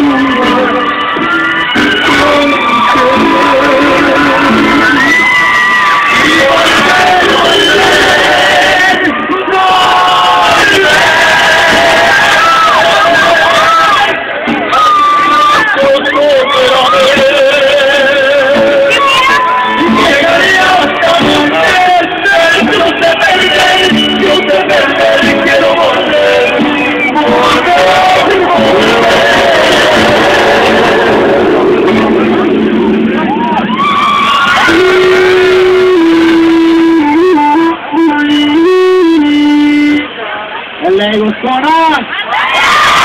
Gracias. Hey, what's going on?